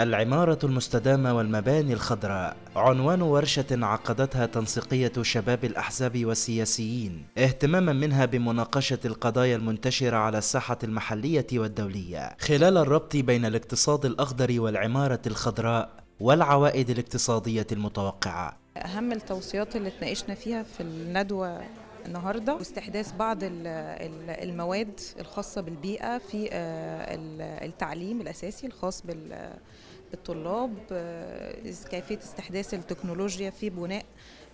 العمارة المستدامة والمباني الخضراء عنوان ورشة عقدتها تنسيقية شباب الأحزاب والسياسيين اهتماما منها بمناقشة القضايا المنتشرة على الساحة المحلية والدولية. خلال الربط بين الاقتصاد الأخضر والعمارة الخضراء والعوائد الاقتصادية المتوقعة. أهم التوصيات اللي اتناقشنا فيها في الندوة النهارده واستحداث بعض المواد الخاصة بالبيئة في التعليم الأساسي الخاص بالطلاب كيفية استحداث التكنولوجيا في بناء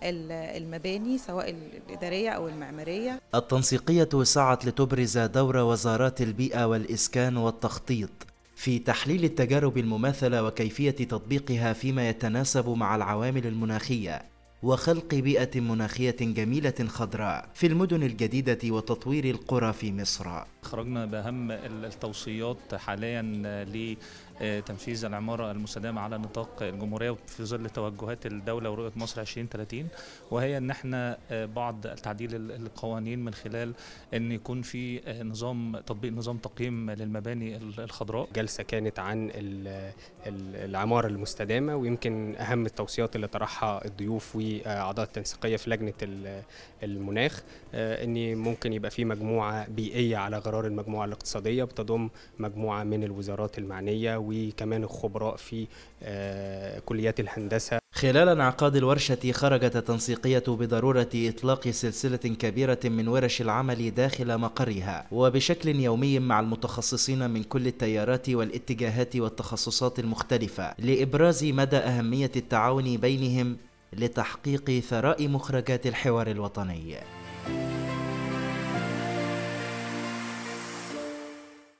المباني سواء الإدارية أو المعمارية. التنسيقية سعت لتبرز دور وزارات البيئة والإسكان والتخطيط في تحليل التجارب المماثلة وكيفية تطبيقها فيما يتناسب مع العوامل المناخية وخلق بيئة مناخية جميلة خضراء في المدن الجديدة وتطوير القرى في مصر. خرجنا بأهم التوصيات حاليا لتنفيذ العمارة المستدامة على نطاق الجمهورية في ظل توجهات الدولة ورؤية مصر 2030 وهي إن إحنا بعض تعديل القوانين من خلال إن يكون في نظام تطبيق نظام تقييم للمباني الخضراء. جلسة كانت عن العمارة المستدامة ويمكن أهم التوصيات اللي طرحها الضيوف وأعضاء التنسيقية في لجنة المناخ إن ممكن يبقى في مجموعة بيئية على غرار المجموعة الاقتصادية بتضم مجموعة من الوزارات المعنية وكمان الخبراء في كليات الهندسة. خلال انعقاد الورشة خرجت التنسيقية بضرورة إطلاق سلسلة كبيرة من ورش العمل داخل مقرها. وبشكل يومي مع المتخصصين من كل التيارات والاتجاهات والتخصصات المختلفة لإبراز مدى أهمية التعاون بينهم لتحقيق ثراء مخرجات الحوار الوطني.